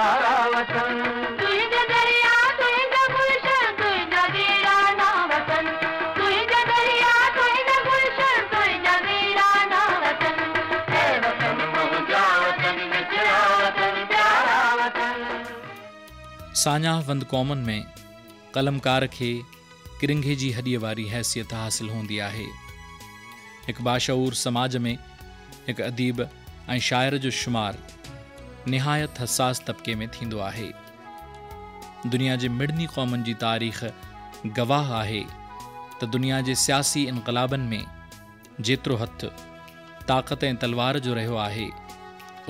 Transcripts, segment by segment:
प्यारा वतन one common में कलमकार के किरंगे जी हडी वारी हैसियत हासिल होंगी है एक बाशूर समाज में एक अदीब ए शायर जो शुमार निहायत हसास तबिके में थींदो आहे दुनिया जे मिड़नी क़ौमुनि जी तारीख़ गवाह आहे त दुनिया जे सियासी इनक़ाबनि में जेतिरो हथु ताक़त ऐं तलवार जो रहियो आहे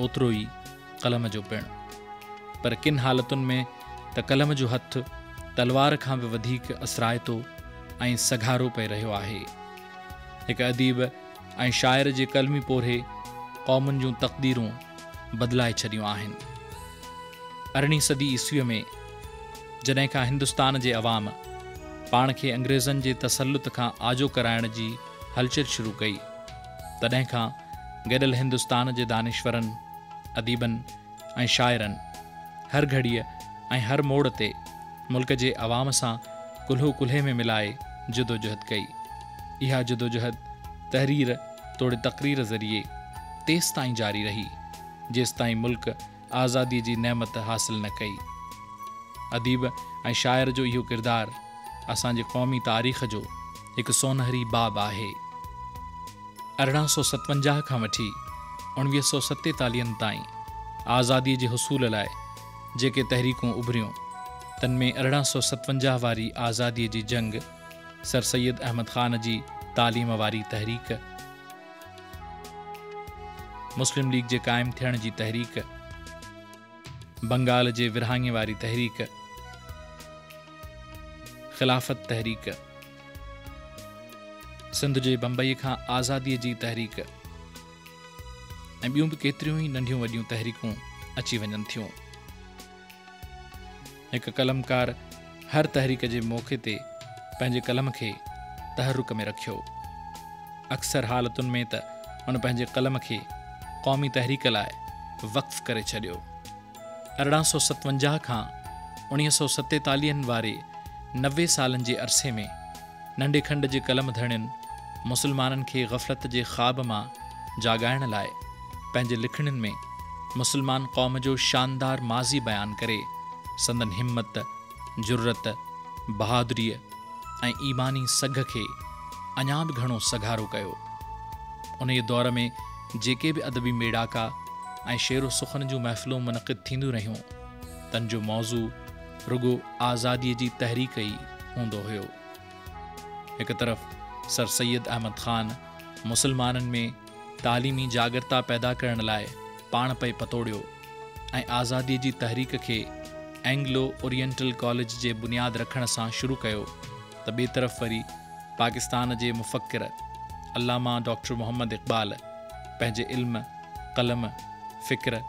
ओतिरो ई कलम जो पिणु पर किन हालतुनि में त कलम जो हथु तलवार खां बि वधीक असराइतो ऐं सघारो पए रहियो आहे हिकु अदीब ऐं शाइर जे कलमी पोरे क़ौमुनि जूं तक़दीरूं बदिलाए छॾियूं आहिनि अरिड़हीं सदी ईस्वी में जॾहिं खां हिंदुस्तान जे अवाम पाण के अंग्रेज़न जे तसलुत का आजो कराण जी हलचल शुरू कई तॾहिं खां गॾियल हिंदुस्तान जे दानेश्वरनि अदीबन ए शायरन हर घड़ी ऐं हर मोड़ ते मुल्क जे अवाम सां कुल्हो कुल्हे में मिलाए जुदोजहद कई इहा जुदोजहद तहरीर तोड़े तक़रीर ज़रिए तेसि ताईं जारी रही जेसि ताईं मुल्क़ आज़ादी जी नहमत हासिलु न कई अदीब ऐं शाइर जो इहो किरदारु असांजे क़ौमी तारीख़ जो हिकु सोनहरी बाब आहे अरिड़हं सौ सतवंजाह खां वठी उणिवीह सौ सतेतालीहनि ताईं आज़ादीअ जे हुसूल लाइ जेके तहरीकूं उभरियूं तन में अरिड़हं सौ सतवंजाह वारी आज़ादीअ जी जंग सर सरसैद अहमद ख़ान जी तालीम वारी तहरीक मुस्लिम लीग जे कायम थियण जी तहरीक बंगाल जे विरहाङे वारी तहरीक ख़िलाफ़त तहरीक सिंध जे बम्बईअ खां आज़ादीअ जी तहरीक ऐं ॿियूं बि केतिरियूं ई नंढियूं वॾियूं तहरीकूं अची वञनि थियूं हिकु कलमकार हर तहरीक जे मौक़े ते पंहिंजे कलम खे तहरुक में रखियो अक्सर हालतुनि में त हुन पंहिंजे कलम खे क़ौमी तहरीक लाइ वक़्फ़ करे छॾियो अरिड़हं सौ सतवंजाह खां उणिवीह सौ सतेतालीहनि वारे नवे सालनि जे अरसे में नंढे खंड जे कलम धणियुनि मुसलमाननि खे ग़फ़लत जे ख़्वाब मां जाॻाइण लाइ पंहिंजे लिखणियुनि में मुसलमान क़ौम जो शानदार माज़ी बयानु करे संदन हिमत जुरत बहादुरीअ ऐं ईमानी सघ खे अञा बि घणो सघारो कयो उन दौर में जेके बि अदबी मेड़ाका ऐं शेरु सुखन जूं महफ़िलूं मुनक़िद थींदियूं रहियूं तन जो मौज़ू रुगो आज़ादीअ जी तहरीक ई हूंदो हुयो हिकु तरफ़ सर सैद अहमद खान मुसलमाननि में तालीमी जागरता पैदा करण लाइ पाण पई पतोड़ियो ऐं आज़ादीअ जी तहरीक खे एंग्लो ओरिएंटल कॉलेज जे बुनियादु रखण सां शुरू कयो त ॿिए तरफ़ वरी पाकिस्तान जे मुफ़क़र अलामा डॉक्टर मोहम्मद इक़बाल पंहिंजे इल्म कलम फ़िक्र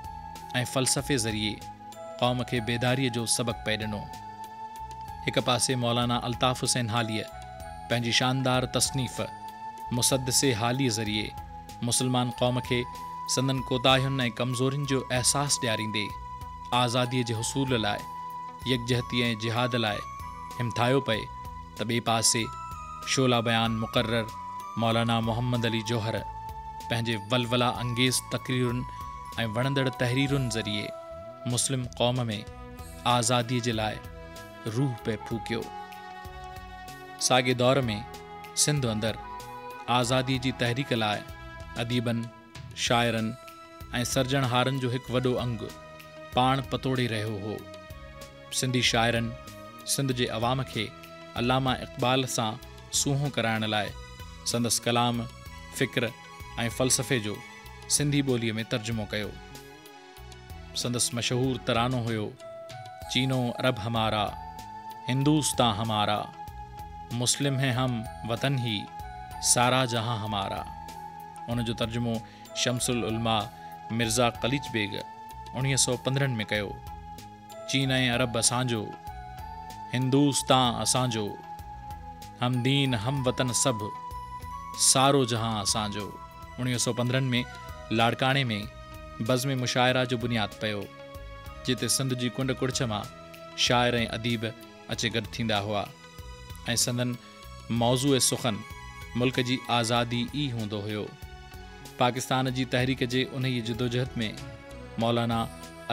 ऐं फ़लसफ़े ज़रिए क़ौम के बेदारिय जो सबक पे दिनों हिक पासे मौलाना अल्ताफ़ हुसैन हालीअ पंहिंजी शानदार तसनीफ़ मुसदसे हाली ज़रिए मुसलमान क़ौम के संदन कोताहियुनि ऐं कमज़ोरियुनि जो अहसासु ॾियारींदे आज़ादीअ जे हसूल लाइ यकजहती ऐं जिहाद लाइ हिमथायो पए त ॿिए पासे शोला बयान मुक़रर मौलाना मोहम्मद अली जौहर पंहिंजे वलवला अंगेज़ तक़रीरुनि ऐं वणंदड़ तरीरुनि ज़रिए मुस्लिम क़ौम में आज़ादीअ जे लाइ रूह पे ठू कयो साॻे दौर में सिंध अंदरु आज़ादीअ जी तहरीक लाइ अदीबनि शाइरनि ऐं सरजण हारनि जो हिकु वॾो अंगु पाण पतोड़े रहियो हो सिंधी शाइरनि सिंध जे अवाम खे अलामा इक़बाल सां सूंहं कराइण लाइ संदसि कलाम फ़िक्रु ऐं फ़लसफ़े जो सिंधी ॿोलीअ में तर्जुमो कयो संदसि मशहूरु तरानो हुयो चीनो अरब हमारा हिंदुस्तां हमारा मुस्लिम हैं हम वतन ही सारा जहां हमारा उन जो तर्जुमो शमसुल उलमा मिर्ज़ा कलिच बेग उणिवीह सौ पंद्रहनि में कयो चीन ऐं अरब असांजो हिंदुस्तां असांजो हम दीन हम वतन सभु सारो जहां असांजो उणिवीह सौ पंद्रहं में लाड़काणे में बज़्म मुशारा जो बुनियादु पियो जिते सिंध जी कुंड कुर्छ मां शाइर ऐं अदीब अचे गॾु थींदा हुआ ऐं संदन मौज़ू ऐं सुखनि मुल्क़ जी आज़ादी ई हूंदो हुयो पाकिस्तान जी तहरीक जे उन ई जदोजहद में मौलाना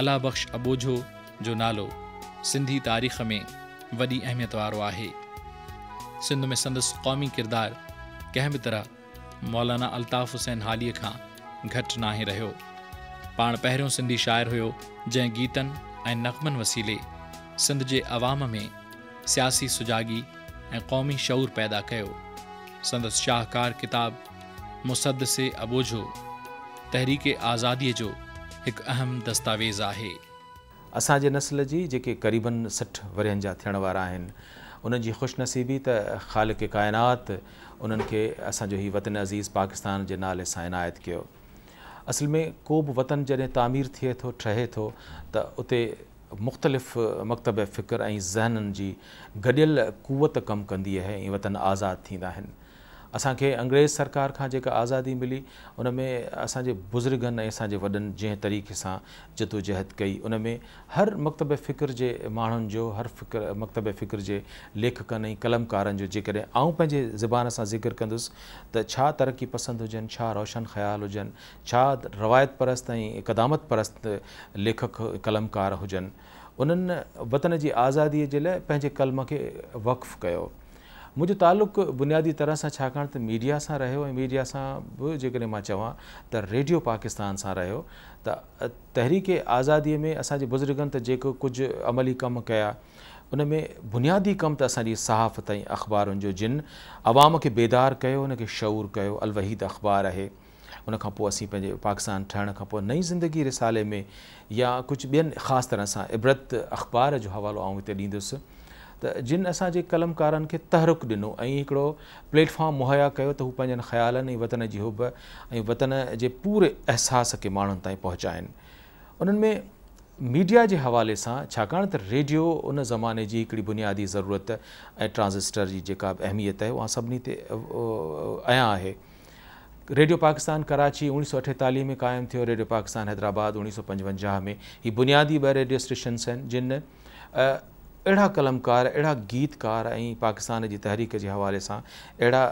अला बख़्श अबोझो जो नालो सिंधी तारीख़ में वॾी अहमियत वारो आहे सिंध में संदसि क़ौमी किरदारु कंहिं बि तरह मौलाना अल्ताफ़ हुसैन हालीअ खां घटि नाहे रहियो पाण पहिरियों सिंधी शाइरु हुयो जंहिं गीतनि ऐं नगमनि वसीले सिंध जे अवाम में सियासी सुजाॻी ऐं क़ौमी शौर पैदा कयो संदसि शाहूकार किताबु मुसदिसे अबोझो तहरीक आज़ादीअ जो हिकु अहम दस्तावेज़ आहे असांजे नसल जी जेके क़रीबनि सठि वरहनि जा थियण वारा आहिनि उन्हनि जी ख़ुशिनसीबी त ख़ालिक कायनत उन्हनि खे असांजो वतन अज़ीज़ पाकिस्तान के नाले से इनायत किया असल में को भी वतन जॾहिं तामीर थिए तो ठहे तो त मुख़्तलिफ़ मकतब फ़िक्र ऐं की गडियल गॾियल क़ुवत कमु कंदी आहे वतन आज़ादु थींदा असांखे अंग्रेज़ सरकार खां जेका आज़ादी मिली उन में असांजे बुज़ुर्गनि ऐं असांजे वॾनि जंहिं तरीक़े सां जदोजहद कई उन में हर मकतब फ़िक्र जे माण्हुनि जो हर फ़िक्र मकतब फ़िक्र जे लेखकनि ऐं कलमकारनि जो जेकॾहिं आऊं पंहिंजे ज़बान सां ज़िक्र कंदुसि त छा तरक़ी पसंदि हुजनि छा रोशन ख़्यालु हुजनि छा रवायत परस्त ऐं क़दामत परस्त लेखक कलमकार हुजनि उन्हनि वतन जी आज़ादीअ जे लाइ पंहिंजे कलम खे वक़ुफ़ु कयो मुंहिंजो तालुक़ु बुनियादी तरह से मीडिया से रो मीडिया सां बि जेकॾहिं मां त रेडियो पाकिस्तान से रो त तहरीक आज़ादीअ में असांजे बुजुर्गन जो कुछ अमली कम कया उनमें बुनियादी कम तो असांजी सहाफ़त ऐं जिन आवाम के बेदार कयो हुनखे शौर कयो अलवहीद अख़बार है उन असि पोइ पाकिस्तान ठहण का नई ज़िंदगी रिसाले में या कुछ बेन खास तरह से इबरत अख़बार जो हवालो आउं हिते त जिन असांजे कलमकार खे तहरुक दिनों ऐं प्लेटफॉर्म मुहैया कयो त हू पंहिंजनि वतन की हुब वतन जे पूरे अहसास के माण्हुनि ताईं पहुचाइनि उन्हनि में मीडिया के हवाले से छाकाणि त रेडियो उन ज़माने की बुनियादी ज़रूरत ए ट्रांज़िस्टर जी जेका अहमियत है वहाँ सभी ते आयां रेडियो पाकिस्तान कराची उड़ीस सौ अठेताली में कायम थो रेडियो पाकिस्तान हैदराबाद उणिवीह सौ पंजवंजाह में ही बुनियादी ब रेडियो स्टेशन्स आहिनि जिन अड़ा कलमकार अड़ा गीतकार ऐं पाकिस्तान जी तहरीक के हवाले से अड़ा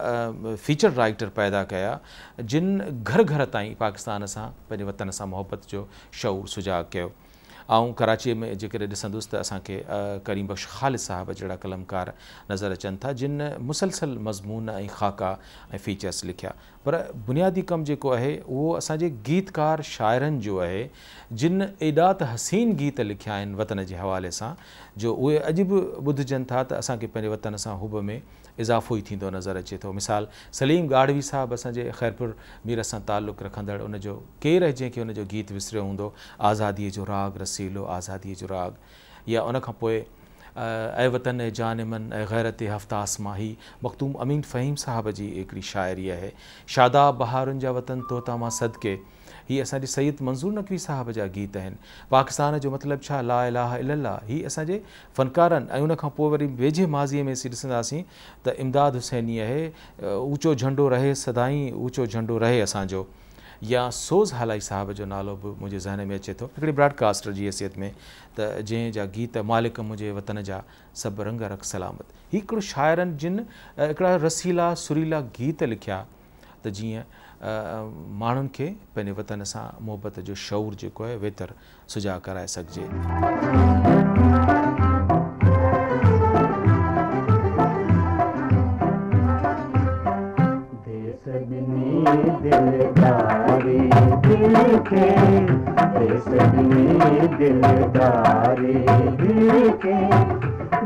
फीचर राइटर पैदा क्या जिन घर घर ताईं पाकिस्तान सां पंहिंजे वतन से मोहब्बत जो शौर सुजाग कयो ऐं कराची में जेकॾहिं ॾिसंदुसि त असांखे करीम बख़्श ख़ालिद साहिब जहिड़ा कलमकार नज़र अचन था जिन मुसलसल मज़मून ऐं ख़ाका फीचर्स लिखा पर बुनियादी कम जो है वो असांजे गीतकार शाइरनि जो है जिन एॾा त हसीन गीत लिखा वतन के हवाले से जो उहे अज भी ॿुधजनि था त असांखे वतन से हुब में इज़ाफ़ो ही थींदो नज़र अचे तो मिसाल सलीम गाढ़वी साहब असांजे ख़ैरपुर मीर से ताल्लुक़ रखंदड़ उन केरु आहे जंहिंखे हुनजो गीत विसर हूंदो आज़ादी जो राग रसीलो आज़ादी जो राग या उन ऐ वतन ए जान मन ए गैरत हफ़्ता आसमाही मखतूम अमीन फ़हीम साहब की एक शायरी है शादा बहारुनि जा वतन तोता मां सदके हि असांजे सैद मंज़ूर नकवी साहब जा गीत आहिनि पाकिस्तान जो मतलब छा ला इलाह इला ही असांजे फ़नकारनि वरी वेझे माज़ीअ में असीं त इमदाद हुसैनी आहे ऊचो झंडो रहे सदाईं ऊचो झंडो रहे असांजो या सोज़ हलाई साहब जो नालो बि मुंहिंजे ज़हन में अचे तो हिकिड़ी ब्रॉडकास्टर जी हैसियत में जैजा गीत मालिक मुझे वतन जहा सब रंग रख सलामत हीउ शायर जिन एक रसीला सुरीला गीत लिखा तो जी माण्हुनि के पंहिंजे वतन से मुहबत जो शौर जो है वेतर सुझा कराए सघिजे दिल का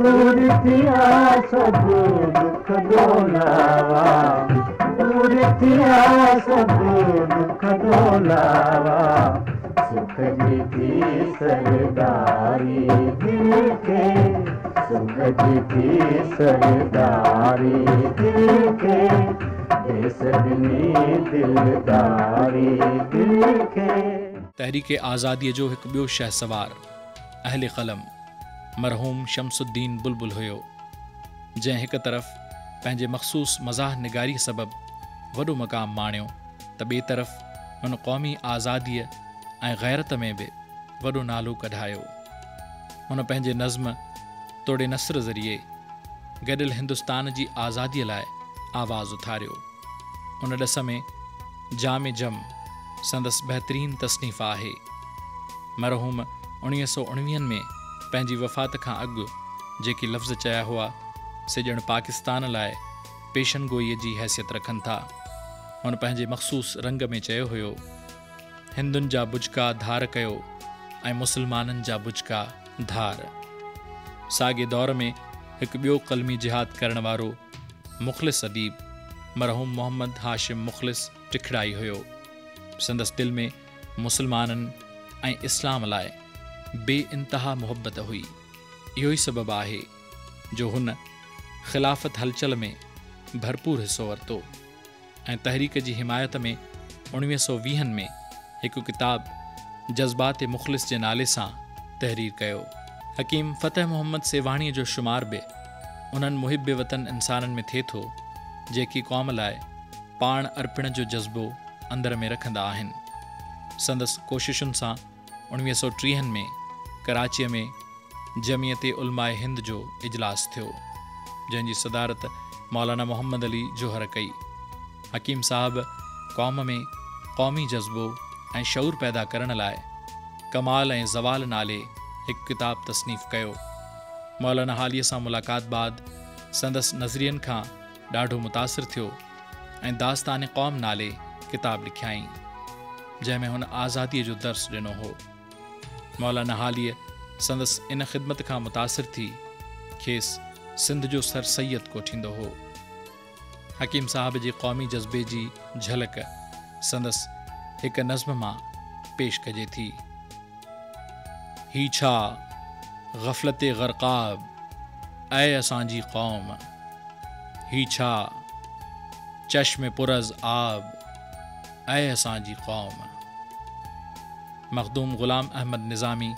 दिलि पिया सभु दुख भोला सुख दीदी सरदारी खे सुखी सरदारी खे तहरीक आज़ादीअ जो हिकु ॿियो शह सवार अहल क़लम मरहूम शमसुद्दीन बुलबुल हुयो जंहिं हिकु तरफ़ पंहिंजे मख़सूस मज़ाह निगारी सबबु वॾो मक़ामु माणियो त ॿिए तरफ़ हुन क़ौमी आज़ादीअ ऐं ग़ैरत में बि वॾो नालो कढायो हुन पंहिंजे नज़्म तोड़े नसर ज़रिए गॾियल हिंदुस्तान जी आज़ादीअ लाइ आवाज़ु उथारियो उन ॾस में जाम जम संदसि बहितरीनु तस्नीफ़ आहे मरहूम उणिवीह सौ उणिवीहनि में पंहिंजी वफ़ात खां अॻु जेके लफ़्ज़ चया हुआ सि ॼण पाकिस्तान लाइ पेशन गोईअ जी हैसियत रखनि था हुन पंहिंजे मखसूस रंग में चयो हुयो हिंदुनि जा बिजका धार कयो ऐं मुसलमाननि जा बिजका धार साॻे दौर में हिकु ॿियो क़लमी जिहाद करण वारो मुख़ल सदीबु मरहूम मोहम्मद हाशिम मुख़लिस टिखड़ाई हुयो संदसि दिल में मुसलमाननि ऐं इस्लाम लाइ बे इंतिहा मुहबत हुई इहो ई सबबु आहे जो हुन ख़िलाफ़त हलचल में भरपूर हिसो वरितो ऐं तहरीक जी हिमायत में उणिवीह सौ वीहनि में हिकु किताब जज़्बात मुख़लिस जे नाले सां तहरीर कयो हकीम फ़तेह मोहम्मद सेवाणीअ जो शुमार बि उन्हनि मुहिब वतन इंसाननि में थिए थो जेकी क़ौम लाइ पाण अर्पण जो जज़्बो अंदर में रखंदा आहिनि संदसि कोशिशुनि सां उणिवीह सौ टीहनि में कराचीअ में जमियत उलमा हिंद जो इजलास थियो जंहिंजी सदारत मौलाना मोहम्मद अली जोहर कई हकीम साहबु क़ौम में क़ौमी जज़्बो ऐं शौर पैदा करण लाइ कमाल ऐं ज़वाल नाले हिकु किताबु तसनीफ़ कयो मौलाना हालीअ सां मुलाक़ात बाद संदसि नज़रियनि खां ॾाढो मुतासिर थियो ऐं दास्तान क़ौम नाले किताबु लिखियई जंहिंमें हुन आज़ादीअ जो दर्स ॾिनो हो मौलाना हालीअ संदसि इन ख़िदमत खां मुतासिर थी खेसि सिंध जो सर सैयद कोठींदो हो हकीम साहब जे क़ौमी जज़्बे जी झलक संदसि हिकु नज़्म मां पेश कजे थी ही छा ग़फ़लत ग़रक़ाब ऐं असांजी क़ौम ही छा चश्म पुरज़ आब ऐं मखदूम ग़ुलाम अहमद निज़ामी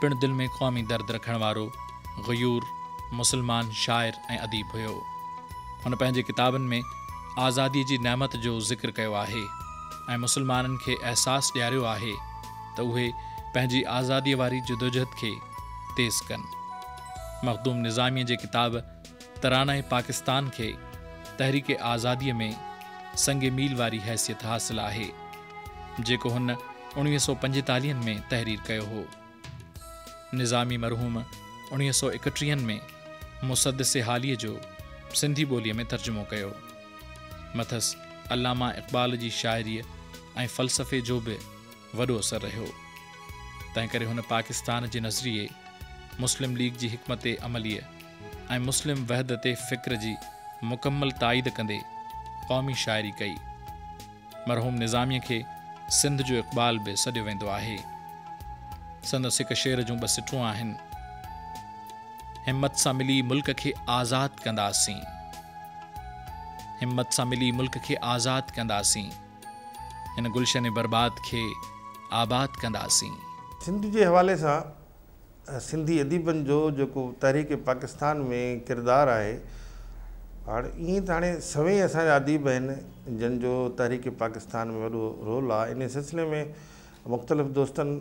पिणु दिलि में क़ौमी दर्द रखण वारो ग़यूर मुसलमान शाइर ऐं अदीब हुयो हुन पंहिंजे किताबनि में आज़ादीअ जी नहमत जो ज़िक्र कयो आहे ऐं मुसलमाननि खे अहसासु ॾियारियो आहे त उहे पंहिंजी आज़ादीअ वारी जुदोजद खे तेज़ कनि मख़दूम निज़ामीअ जे किताबु तराना पाकिस्तान खे तहरीक आज़ादीअ में संगे मील वारी हैसियत हासिलु आहे जेको हुन उणिवीह सौ पंजेतालीहनि में तहरीर कयो हो निज़ामी मरहूम उणिवीह सौ एकटीहनि में मुसदिसिह हालीअ जो सिंधी ॿोलीअ में तर्जुमो कयो मथस अलामा इक़बाल जी शाइरीअ ऐं फ़लसफ़े जो बि वॾो असरु रहियो तंहिं करे हुन पाकिस्तान जे नज़रिए मुस्लिम लीग जी हिकमत अमलीअ ऐं मुस्लिम वहद ते फ़िक्र जी मुकमल ताईद कंदे क़ौमी शाइरी कई मरहूम निज़ामीअ खे सिंध जो इक़बाल बि सॾो वेंदो आहे संदसि हिक शेर जूं बि सिटियूं आहिनि हिमत सां मिली मुल्क़ खे आज़ादु कंदासीं हिमत सां मिली मुल्क़ खे आज़ादु कंदासीं हिन गुलशन बर्बाद खे आबाद कंदासीं सिंध जे हवाले सां सिंधी अदीबनि जो जेको तहरीक पाकिस्तान में किरदारु आहे हाणे ईअं त हाणे सवे असांजा अदीब आहिनि जंहिंजो तहरीक पाकिस्तान में वॾो रोल आहे इन सिलसिले में मुख़्तलिफ़ दोस्तनि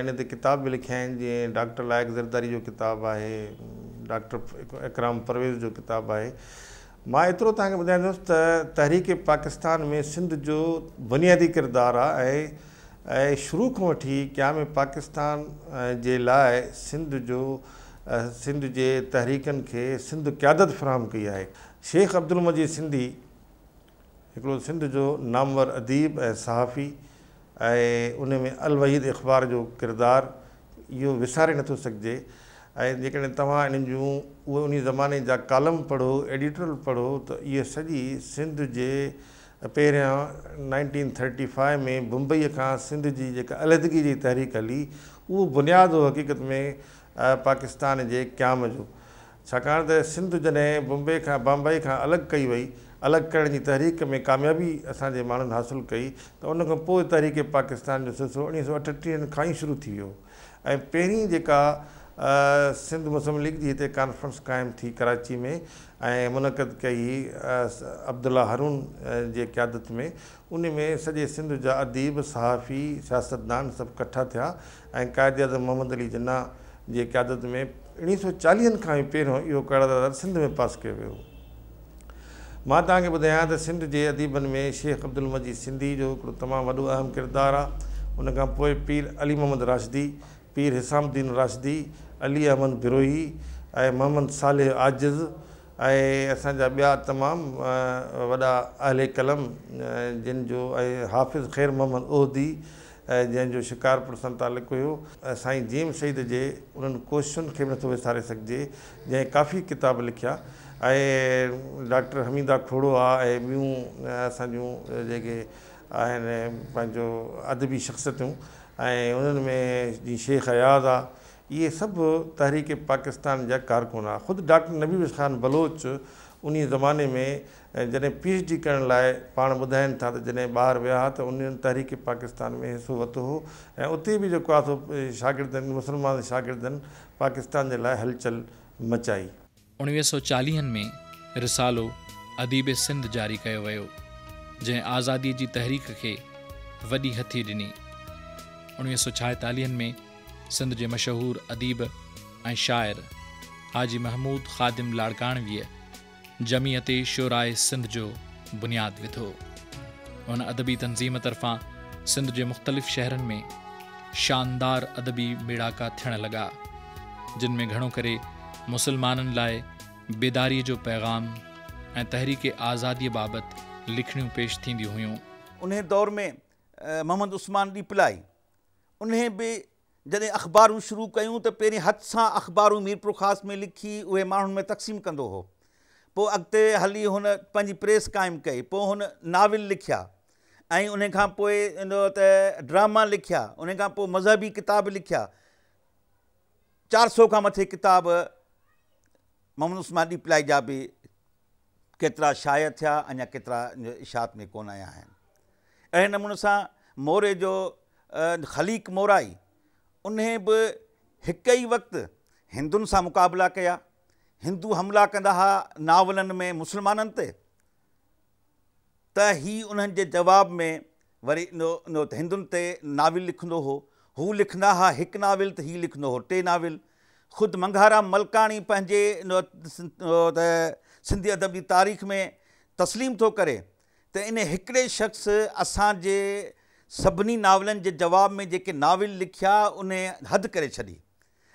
इन ते किताब बि लिखिया आहिनि जीअं डॉक्टर लाइक़ु ज़रदारी जो किताबु आहे डॉक्टर इकराम परवेज़ जो किताबु आहे मां एतिरो तव्हांखे ॿुधाईंदुसि तहरीक पाकिस्तान में सिंध जो बुनियादी किरदारु आहे ऐं ऐं शुरू खां वठी क्याम पाकिस्तान जे लाइ सिंध जो सिंध जे तहरीकनि खे सिंध क्यादत फरहम कई आहे शेख अब्दुल मज़ीद सिंधी हिकिड़ो सिंध जो नामवर अदीब ऐं सहाफ़ी ऐं उन में अलवहीद अख़बार जो किरदारु इहो विसारे नथो सघिजे ऐं जेकॾहिं तव्हां इन्हनि जूं उहे उन ज़माने जा कॉलम पढ़ो एडिटोरियल पढ़ो त इहा सॼी सिंध जे पहिरियां नाइनटीन थर्टी फाइव में बंबईअ खां सिंध जी जेका अलदगी जी तहरीक हली उहो बुनियादु हो हक़ीक़त में पाकिस्तान जे क़याम जो छाकाणि त सिंध जॾहिं मुंबई खां बम्बई खां अलॻि कई वई अलॻि करण जी तहरीक में कामयाबी असांजे माण्हुनि हासिलु कई त उन खां पोइ तरीक़े पाकिस्तान जो सिलसिलो उणिवीह सौ अठटीह खां ई शुरू थी वियो ऐं पहिरीं सिंध मुस्लिम लीग जी हिते कॉन्फ्रेंस क़ाइमु थी कराची में ऐं मुनक़द कई हुई अब्दुला हरून जे क्यादत में उन में सॼे सिंध जा अदीब सहाफ़ी सियासतदान सभु कठा थिया ऐं अज़म मोहम्मद अली जन्नाह जे क्यादत में उणिवीह सौ चालीहनि खां ई पहिरों इहो कयो सिंध में पास कयो वियो मां तव्हांखे ॿुधायां त सिंध जे अदीबनि में शेख अब्दुल मज़ीद सिंधी जो हिकिड़ो तमामु वॾो अहम किरदारु आहे उनखां पोइ पीर अली मोहम्मद राशदी पीर हिसामुद्दीन राशदी अली अहमद बिरोही ऐं मोहम्मद सालेह आजिज़ ऐं असांजा ॿिया तमामु वॾा अल कलम जिन जो ऐं हाफ़िज़ ख़ैर मोहम्मद ओहदी ऐं जंहिंजो शिकारपुर सां तालक हुयो साईं जीम शहीद जे उन्हनि कोशन खे बि नथो विसारे सघिजे जंहिं काफ़ी किताब लिखिया ऐं डॉक्टर हमीदा खोड़ो आहे ऐं ॿियूं असां जेके आहिनि पंहिंजो अदबी शख़्सियतूं ऐं उन्हनि शेख आहे ये सब तहरीक पाकिस्तान जा कारकुना ख़ुदि डॉक्टर नबी ख़ान बलोच उन ज़माने में जॾहिं पी एच डी करण लाइ था त जॾहिं ॿार विया हुआ त तहरीक पाकिस्तान में हिसो वरितो हुओ ऐं उते बि जेको आहे सो शागिर्दनि पाकिस्तान के लिए हलचल मचाई उणिवीह सौ चालीहनि में रिसालो अदीब सिंध जारी किया वो जै आज़ादी की तहरीक के वॾी हथी डी उणिवीह सौ छाहेतालीहनि में सिंध जे मशहूरु अदीब ऐं शाइर हाजी महमूद ख़ादिम लाड़कानवीअ जमीते शोराए सिंध जो बुनियादु विधो हुन अदबी तनज़ीम तरफ़ां सिंध जे मुख़्तलिफ़ शहरनि में शानदार अदबी मेड़ाका थियण लॻा जिन में घणो करे मुसलमाननि लाइ बेदारीअ जो पैगाम ऐं तहरीक आज़ादीअ बाबति लिखणियूं पेश थींदियूं हुयूं उन दौर में मोहम्मद उस्मान जॾहिं अख़बारूं शुरू कयूं त पहिरीं हथ सां अख़बारूं मीरपुरखासि में लिखी उहे माण्हुनि में तक़सीम कंदो हुओ पोइ अॻिते हली हुन पंहिंजी प्रेस क़ाइमु कई पोइ हुन नॉविल लिखिया ऐं उनखां पोइ ईंदो त ड्रामा लिखिया उन खां पोइ मज़हबी किताब लिखिया चारि सौ खां मथे किताब ममन उस्तमान इब्लाई जा बि केतिरा शाइ थिया अञा केतिरा इशात में कोन आया आहिनि अहिड़े नमूने सां मोरे जो ख़लीक़ मोराई उन बि हिक ई वक़्ति हिंदुनि सां मुक़ाबिला कया हिंदू हमला कंदा हुआ नॉविलनि में मुस्लमाननि ते त ई उन्हनि जे जवाब में वरी नो नो हिंदुनि ते नाविल लिखंदो हो हू लिखंदा हुआ हिकु नाविल त हीअ लिखंदो हो टे नाविल ख़ुदि मंगाराम मलकाणी पंहिंजे सिंधी अदबी तारीख़ में तस्लीम थो करे त इन हिकिड़े शख़्स असांजे सभिनी नावलनि जे जवाब में जेके नाविल लिखिया उन हदि करे छॾी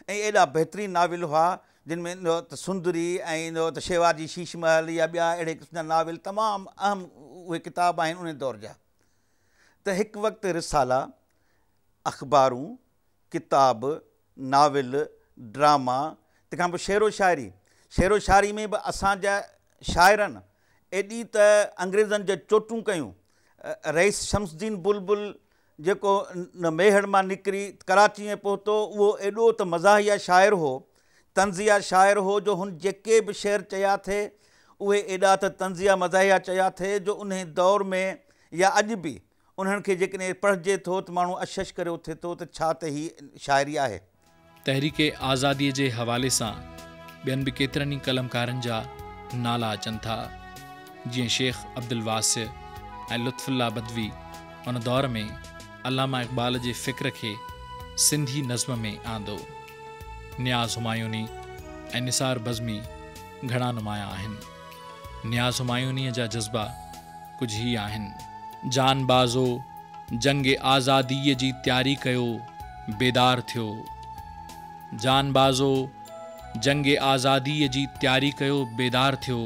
ऐं एॾा बहितरीनु नाविल हुआ जिन में ईंदो त सुंदरी ऐं ईंदो त शेवाजी महल या ॿिया अहिड़े क़िस्म जा नाविल तमामु अहम उहे किताब आहिनि उन दौर जा त हिकु वक़्तु रिसाला अख़बारूं किताब नॉविल ड्रामा तंहिंखां पोइ शेरो शाइरी शाइरी में बि असांजा शाइरनि एॾी त अंग्रेज़नि जा चोटूं कयूं रईस शमसदीन बुलबुल जेको मेहड़ मां निकिरी कराची में पहुतो उहो एॾो त मज़ाहिया शाइरु हो तंज़िया शाइरु हो जो हुन जेके बि शेर चया थिए उहे एॾा त तज़िया मज़ाहिया चया थिए जो उन दौर में या अॼु बि उन्हनि खे जेकॾहिं पढ़जे थो त माण्हू अशश करे उथे थो त छा त हीअ शाइरी आहे तहरीक आज़ादीअ जे हवाले सां ॿियनि बि केतिरनि ई कलमकारनि जा नाला अचनि था जीअं शेख अब्दुल वास ऐं लुत्फुल्ला बदवी उन दौर में अलामा इक़बाल जे फ़िक्र खे सिंधी नज़्म में आंदो न्याज़ हुमायूनी ऐं निसार बज़मी घणा नुमाया आहिनि निहज़ुमायुनि जा जज़्बा कुझु ई आहिनि जान बाज़ो जंग आज़ादीअ जी त्यारी कयो बेदार थियो जान बाज़ो जंग आज़ादीअ जी तयारी कयो बेदार थियो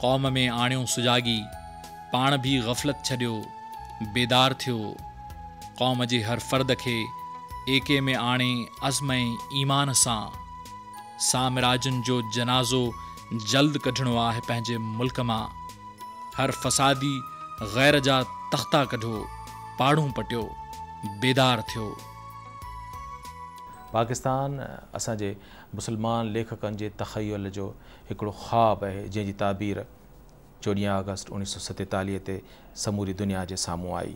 क़ौम में आणियो सुजाॻी पाण बि ग़फ़लत छॾियो बेदार थियो क़ौम जे हर फ़र्द खे एके में आणे अज़म ऐं ईमान सां साम्राज्यनि जो जनाज़ो जल्द कढणो आहे पंहिंजे मुल्क़ मां हर फ़सादी ग़ैर जा तख़्ता कढो पाड़ो पटियो बेदार थियो पाकिस्तान असांजे मुस्लमान लेखकनि जे तखयल जो हिकिड़ो ख़्वाबु आहे जंहिंजी ताबीर चोॾहं अगस्त उणिवीह सौ सतेतालीह ते समूरी दुनिया जे साम्हूं आई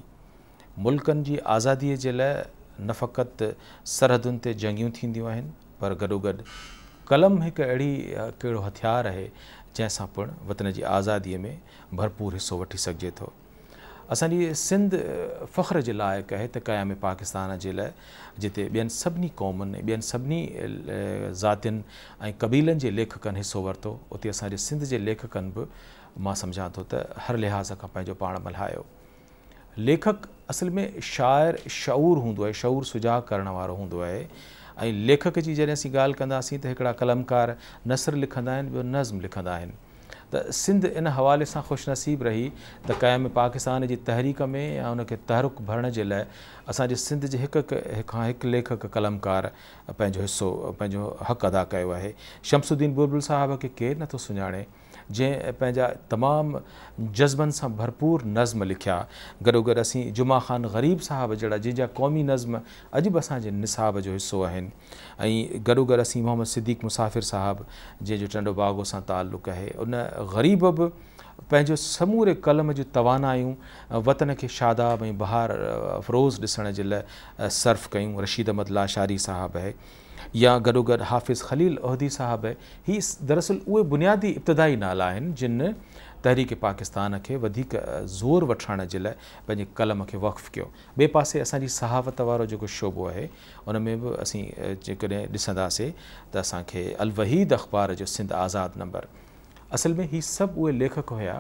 मुल्कनि जी आज़ादीअ जे लाइ न नफ़क़ति सरहदुनि ते जंगियूं थींदियूं आहिनि पर गॾोगॾु कलम हिकु अहिड़ी कहिड़ो हथियारु आहे जंहिंसां पिण वतन जी आज़ादीअ में भरपूर हिसो वठी सघिजे थो असांजी सिंध फ़ख्र जे लाइक़ु आहे त क़याम पाकिस्तान जे लाइ जिते ॿियनि सभिनी क़ौमुनि ॿियनि सभिनी ज़ातियुनि ऐं कबीलनि जे लेखकनि हिसो वरितो उते असांजे सिंध जे लेखकनि बि मां सम्झां थो हर लिहाज़ का पंहिंजो पाण मल्हायो लेखक असल में शायर शऊर हूंदो आहे सुजाग करण हों लेखक की जॾहिं असीं ॻाल्हि कंदासीं त कलमकार नसर लिखा नज़्म लिखा तो सिंध इन हवाले सां ख़ुशिनसीब रही तो क़ाइम पाकिस्तान की तहरीक में या उनके तहरुक भरण जे लाइ असांजे सिंध जे हिक खां हिकु लेखक कलमकार पंहिंजो हक़ अदा किया है शमसुद्दीन बुलबुल साहब खे केरु नथो सुञाणे जंहिं तमाम जज्बन से भरपूर नज़्म लिखा गॾो गॾु असीं जुमा ख़ान ग़रीब साहब जड़ा जंहिंजा क़ौमी नज़्म अज भी असांजे निसाब जो हिसो आहिनि ऐं गॾो मोहम्मद सिद्दीक़ मुसाफ़िर साहब जैसे टंडो बागो सां ताल्लुक़ु आहे उन ग़रीब बि समूर कलम जो तवानायूं वतन के शादाब बहार अफ़रोज़ ॾिसण जे लाइ सर्फ़ कयूं रशीद अहमद लाशारी साहब है या गड़ोगर हाफ़िज़ ख़लील उहदी साहब है ही दरअसल उ बुनियादी इब्तिदाई नाला जिन तहरीक पाकिस्तान के ज़ोर वठण जे लाइ कलम के वक्फ़ कयो बे पास असि सहावत वारो जेको शोबो है उनमें भी बि असीं तो ॾिसंदासीं अलवहीद अख़बार जो सिंध आज़ाद नंबर असल में ही सब उ लेखक हुआ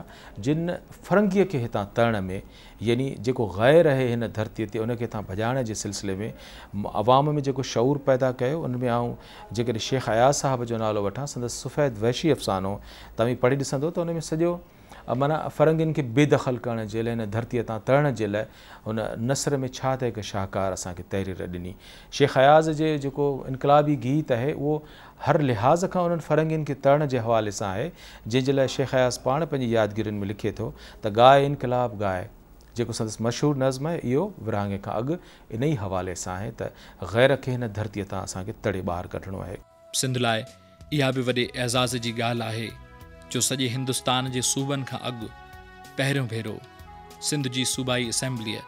जिन फरंगी के हितां तरण में यानी जो ग़ैर है इन धरती ते उनखे हितां भॼाइण जे सिलसिले में आवाम में जो शौर पैदा कयो उन में आऊं शेख अयाज़ साहब जो नालो वठां संदसि सुफ़ैद वैशी अफ़सानो तभी पढ़ी ॾिसंदो त उन में माना फरंगिन के बेदख़ल करण जे लाइ हिन धरतीअ तरण जे लाइ हुन नसर में छा त हिकु शाहकार असांखे तहरीर ॾिनी शेख हयाज़ जे जेको इनकलाबी गीत है वो हर लिहाज़ का उन्हनि फ़रंगियुनि के तरण के हवाले से है जंहिंजे लाइ शेख हयाज़ पाण पंहिंजी यादगिरियुनि में लिखे तो गाय गाए इनकलाब गाय जो संदसि मशहूर नज़म है इहो विरहाङे का अग इन ही हवाले से है त ग़ैर खे हिन धरतीअ तां असांखे तड़े बहार कढिणो है सिंध लाइ इहा बि एज़ाज़ की ॻाल्हि आहे जो सॼे हिंदुस्तान जे सूबनि खां अॻु पहिरियों भेरो सिंध जी सूबाई असेंबलीअ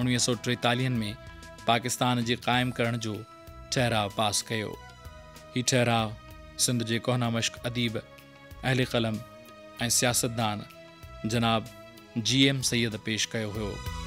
उणिवीह सौ टेतालीहनि में पाकिस्तान जे क़ाइमु करण जो ठहिराउ पास कयो हीउ ठहिराउ सिंध जे कोहनाम मश्क अदीब अहल कलम ऐं सियासतदान जनाब जी एम सैद पेश कयो हुयो